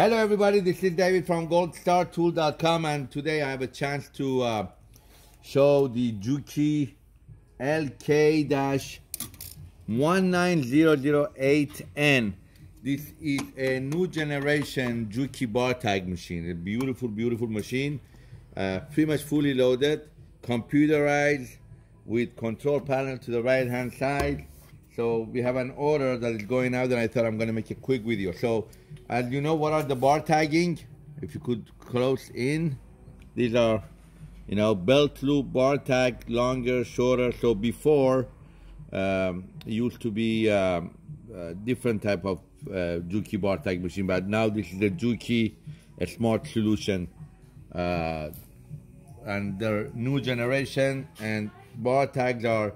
Hello, everybody. This is David from goldstartool.com, and today I have a chance to uh, show the Juki LK-1900BN. This is a new generation Juki bar tag machine. A beautiful, beautiful machine. Uh, pretty much fully loaded, computerized with control panel to the right hand side so we have an order that is going out and I thought I'm gonna make a quick video. So as you know, what are the bar tagging? If you could close in, these are, you know, belt loop, bar tag, longer, shorter. So before, um, used to be um, different type of uh, Juki bar tag machine, but now this is a Juki, a smart solution. Uh, and their new generation and bar tags are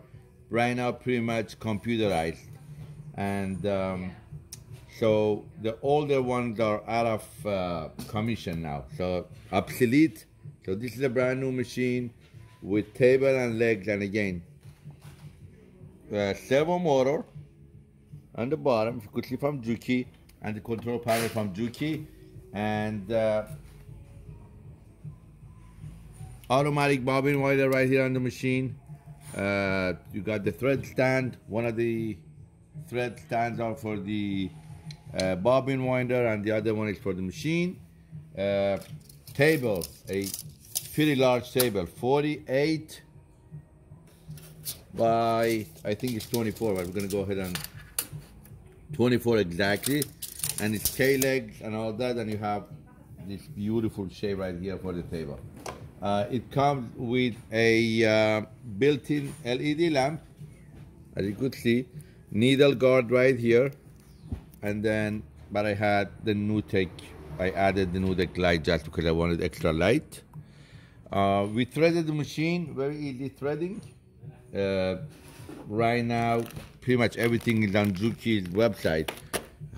right now pretty much computerized. And um, so the older ones are out of uh, commission now, so obsolete. So this is a brand new machine with table and legs, and again, uh, servo motor on the bottom, you could see from Juki, and the control panel from Juki, and uh, automatic bobbin winder right here on the machine. Uh, you got the thread stand. One of the thread stands are for the uh, bobbin winder and the other one is for the machine. Uh, table, a pretty large table, 48 by, I think it's 24, but we're gonna go ahead and 24 exactly. And it's K-legs and all that, and you have this beautiful shape right here for the table. Uh, it comes with a uh, built-in LED lamp, as you could see, needle guard right here, and then, but I had the Nutec, I added the Nutec light just because I wanted extra light. Uh, we threaded the machine, very easy threading. Uh, right now, pretty much everything is on Juki's website,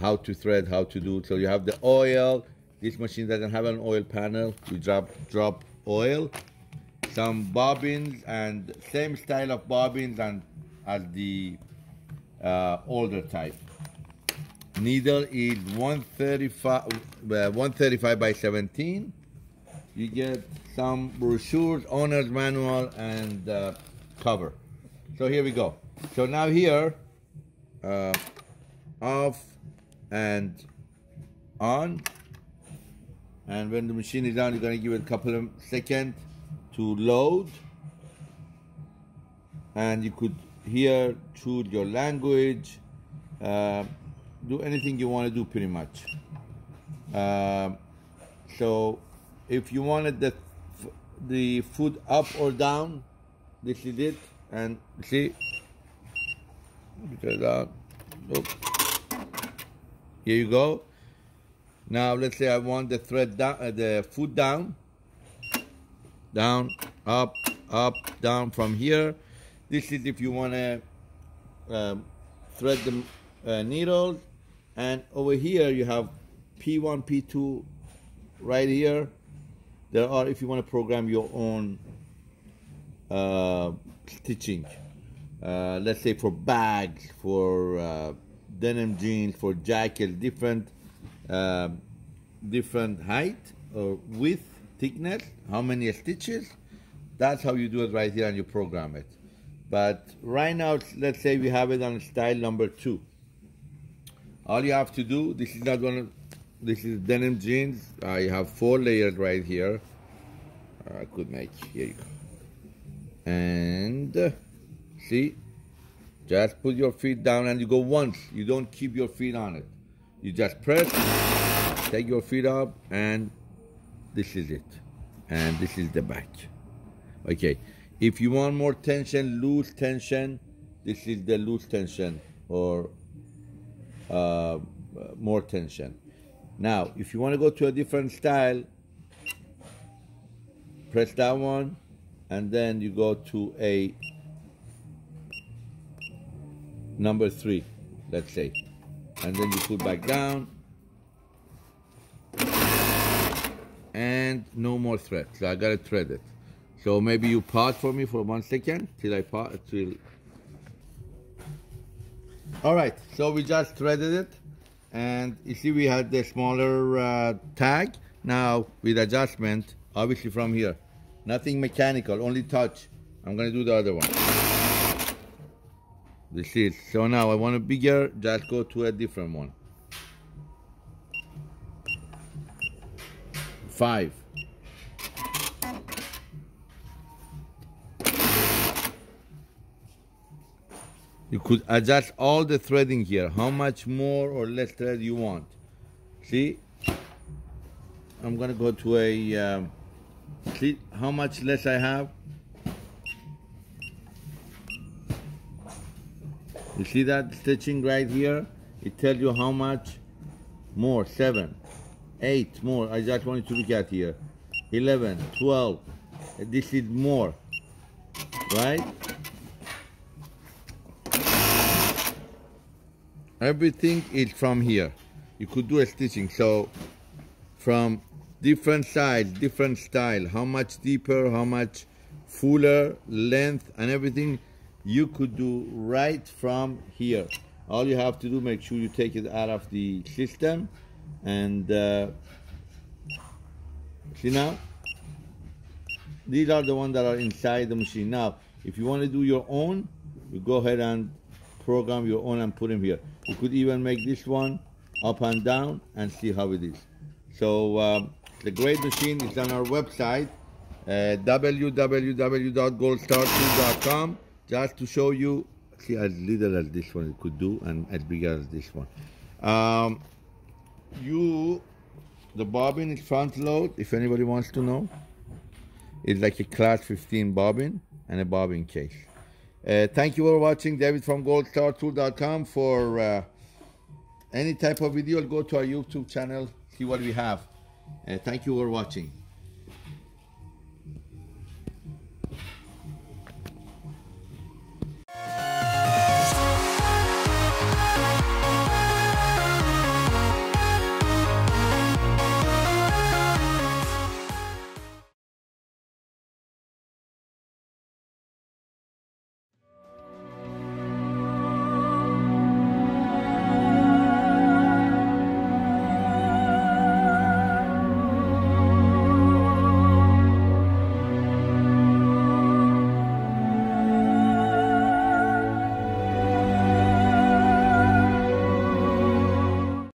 how to thread, how to do. So you have the oil, this machine doesn't have an oil panel, you drop, drop oil, some bobbins and same style of bobbins and as the uh, older type. Needle is 135, uh, 135 by 17. You get some brochures, owner's manual, and uh, cover. So here we go. So now here, uh, off and on and when the machine is on you're going to give it a couple of seconds to load. And you could here choose your language uh, do anything you want to do pretty much. Uh, so if you wanted the the foot up or down this is it. And see because uh, here you go now let's say I want the thread down, uh, the foot down, down, up, up, down from here. This is if you want to um, thread the uh, needles. And over here you have P1, P2 right here. There are, if you want to program your own uh, stitching. Uh, let's say for bags, for uh, denim jeans, for jackets, different uh, different height or width, thickness, how many stitches. That's how you do it right here and you program it. But right now, let's say we have it on style number two. All you have to do, this is not one of, this is denim jeans. I have four layers right here. I could make, here you go. And see, just put your feet down and you go once. You don't keep your feet on it. You just press, take your feet up, and this is it. And this is the back. Okay. If you want more tension, loose tension, this is the loose tension or uh, more tension. Now, if you want to go to a different style, press that one, and then you go to a number three, let's say and then you put back down. And no more thread so I gotta thread it. So maybe you pause for me for one second till I pause till all right so we just threaded it. And you see we had the smaller uh, tag. Now with adjustment obviously from here. Nothing mechanical only touch. I'm gonna do the other one this is so now I want a bigger just go to a different one five You could adjust all the threading here, how much more or less thread you want. See, I'm gonna go to a, um, see how much less I have? You see that stitching right here? It tells you how much? More, seven, eight more, I just wanted to look at here. 11, 12, this is more, right? everything is from here. You could do a stitching. So from different size different style. How much deeper how much fuller length and everything you could do right from here. All you have to do make sure you take it out of the system and uh, see now these are the ones that are inside the machine. Now if you want to do your own you go ahead and program your own and put them here. You could even make this one up and down and see how it is. So um, the great machine. Is on our website, uh, www.goldstartool.com, just to show you, see as little as this one it could do and as big as this one. Um, you, the bobbin is front load, if anybody wants to know. It's like a class 15 bobbin and a bobbin case. Uh, thank you for watching. David from goldstartool.com. For uh, any type of video, go to our YouTube channel, see what we have. Uh, thank you for watching.